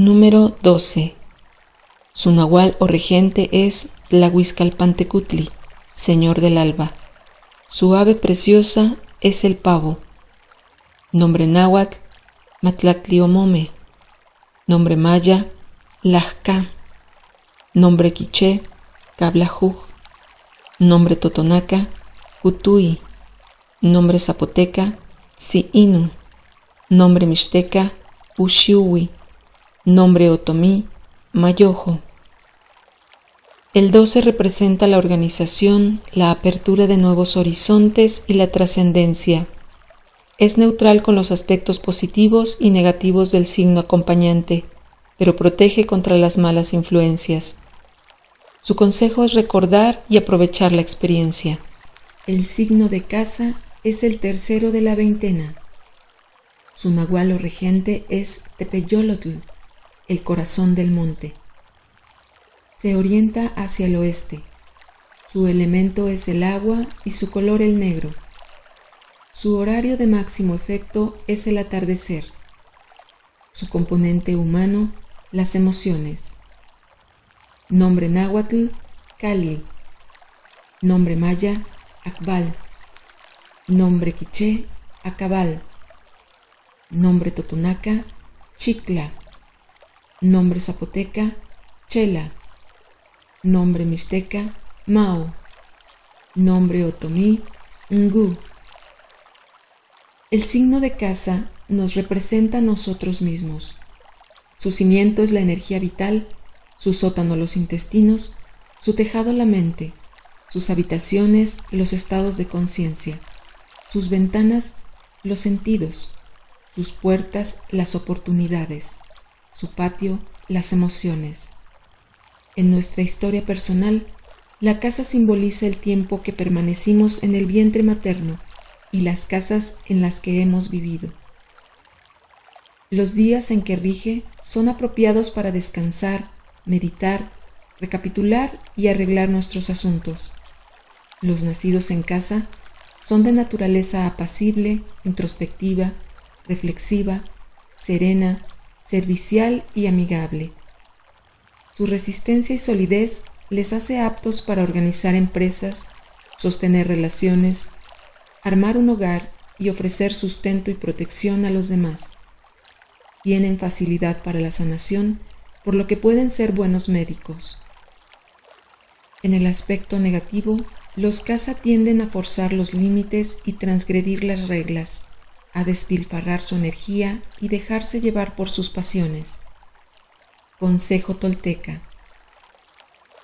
Número 12. Su nahual o regente es Tlahuizcalpantecutli, señor del alba. Su ave preciosa es el pavo. Nombre náhuatl, Matlacliomome. Nombre maya, Lajca. Nombre quiché, Cablajuj. Nombre totonaca, Cutui. Nombre zapoteca, Inu. Nombre mixteca, Ushiui. Nombre otomí, Mayojo. El 12 representa la organización, la apertura de nuevos horizontes y la trascendencia. Es neutral con los aspectos positivos y negativos del signo acompañante, pero protege contra las malas influencias. Su consejo es recordar y aprovechar la experiencia. El signo de casa es el tercero de la veintena. Su nahual o regente es Tepeyolotl, el corazón del monte. Se orienta hacia el oeste. Su elemento es el agua y su color el negro. Su horario de máximo efecto es el atardecer. Su componente humano, las emociones. Nombre náhuatl, Cali. Nombre maya, Akbal. Nombre quiché, Acabal. Nombre totonaca, Chicla. Nombre zapoteca, Chela. Nombre mixteca, Mao. Nombre otomí, Ngu. El signo de casa nos representa a nosotros mismos. Su cimiento es la energía vital, su sótano los intestinos, su tejado la mente, sus habitaciones los estados de conciencia, sus ventanas los sentidos, sus puertas las oportunidades, su patio las emociones. En nuestra historia personal, la casa simboliza el tiempo que permanecimos en el vientre materno y las casas en las que hemos vivido. Los días en que rige son apropiados para descansar, meditar, recapitular y arreglar nuestros asuntos. Los nacidos en casa son de naturaleza apacible, introspectiva, reflexiva, serena, servicial y amigable. Su resistencia y solidez les hace aptos para organizar empresas, sostener relaciones, armar un hogar y ofrecer sustento y protección a los demás. Tienen facilidad para la sanación, por lo que pueden ser buenos médicos. En el aspecto negativo, los casa tienden a forzar los límites y transgredir las reglas, a despilfarrar su energía y dejarse llevar por sus pasiones. Consejo tolteca.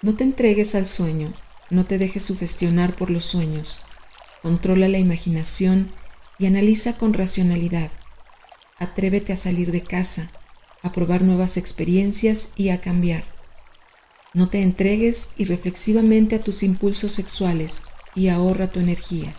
No te entregues al sueño, no te dejes sugestionar por los sueños. Controla la imaginación y analiza con racionalidad. Atrévete a salir de casa, a probar nuevas experiencias y a cambiar. No te entregues irreflexivamente a tus impulsos sexuales y ahorra tu energía.